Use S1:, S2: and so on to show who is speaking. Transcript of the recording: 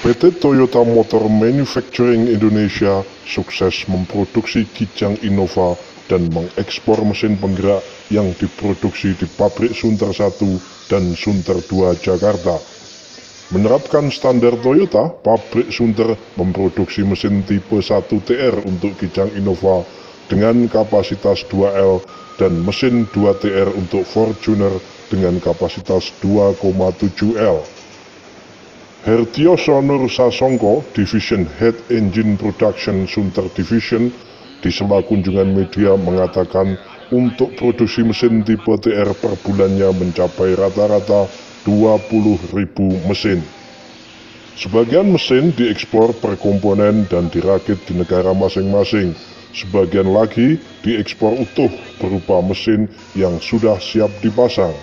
S1: PT Toyota Motor Manufacturing Indonesia sukses memproduksi Kijang Innova dan mengekspor mesin penggerak yang diproduksi di pabrik Sunter 1 dan Sunter 2 Jakarta. Menerapkan standar Toyota, pabrik Sunter memproduksi mesin tipe 1 TR untuk Kijang Innova dengan kapasitas 2L dan mesin 2 TR untuk Fortuner dengan kapasitas 2,7L. Hertioso Nur Sasongko, Division Head Engine Production Sunter Division, di sela kunjungan media mengatakan untuk produksi mesin tipe TR per bulannya mencapai rata-rata 20.000 mesin. Sebagian mesin diekspor per komponen dan dirakit di negara masing-masing. Sebagian lagi diekspor utuh berupa mesin yang sudah siap dipasang.